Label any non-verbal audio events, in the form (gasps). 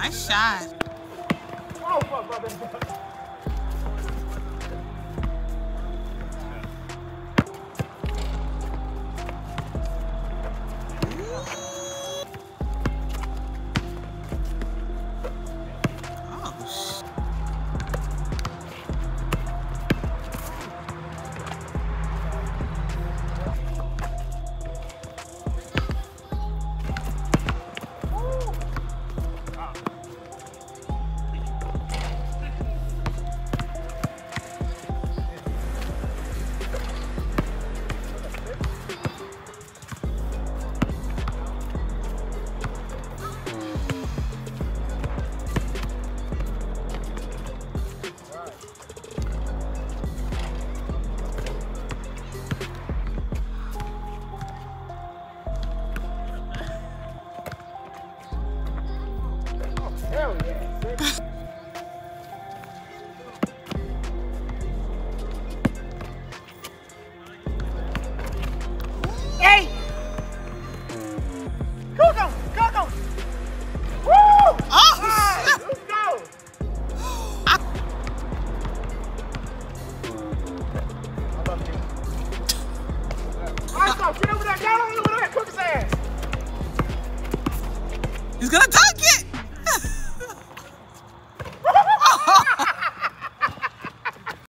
Nice shot. Hey! Go, go, go, go! Woo! Oh, right, go! (gasps) I... Right, so get over there, get over there, quick as ass! He's gonna dunk you!